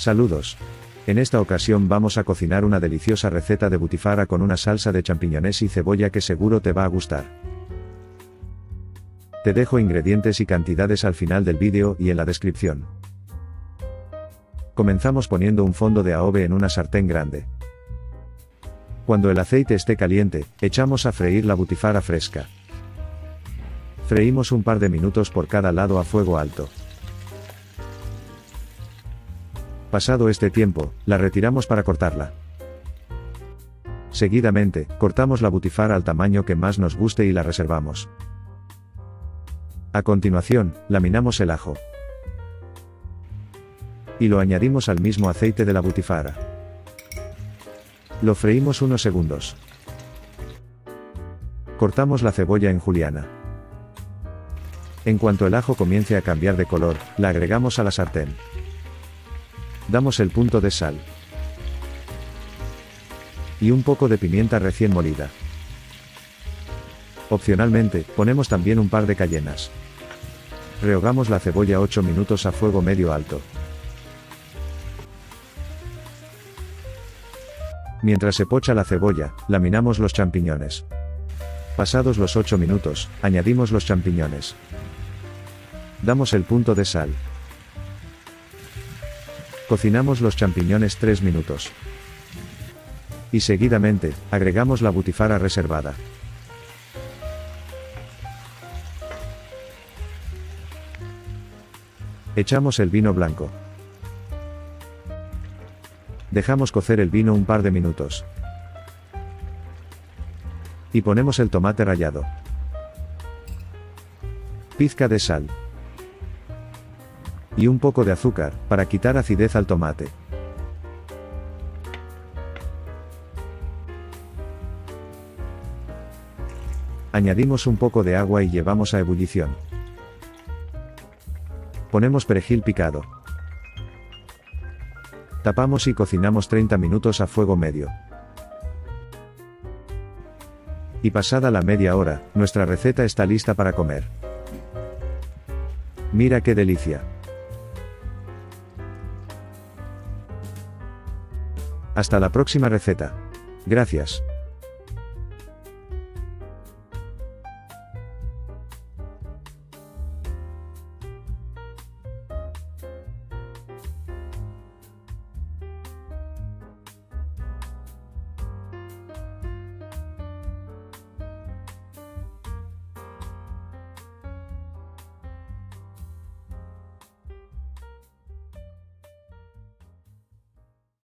Saludos. En esta ocasión vamos a cocinar una deliciosa receta de butifara con una salsa de champiñones y cebolla que seguro te va a gustar. Te dejo ingredientes y cantidades al final del vídeo y en la descripción. Comenzamos poniendo un fondo de aove en una sartén grande. Cuando el aceite esté caliente, echamos a freír la butifara fresca. Freímos un par de minutos por cada lado a fuego alto. Pasado este tiempo, la retiramos para cortarla. Seguidamente, cortamos la butifara al tamaño que más nos guste y la reservamos. A continuación, laminamos el ajo. Y lo añadimos al mismo aceite de la butifara. Lo freímos unos segundos. Cortamos la cebolla en juliana. En cuanto el ajo comience a cambiar de color, la agregamos a la sartén. Damos el punto de sal. Y un poco de pimienta recién molida. Opcionalmente, ponemos también un par de cayenas. Rehogamos la cebolla 8 minutos a fuego medio alto. Mientras se pocha la cebolla, laminamos los champiñones. Pasados los 8 minutos, añadimos los champiñones. Damos el punto de sal. Cocinamos los champiñones 3 minutos. Y seguidamente, agregamos la butifara reservada. Echamos el vino blanco. Dejamos cocer el vino un par de minutos. Y ponemos el tomate rallado. Pizca de sal y un poco de azúcar, para quitar acidez al tomate. Añadimos un poco de agua y llevamos a ebullición. Ponemos perejil picado. Tapamos y cocinamos 30 minutos a fuego medio. Y pasada la media hora, nuestra receta está lista para comer. Mira qué delicia. Hasta la próxima receta. Gracias.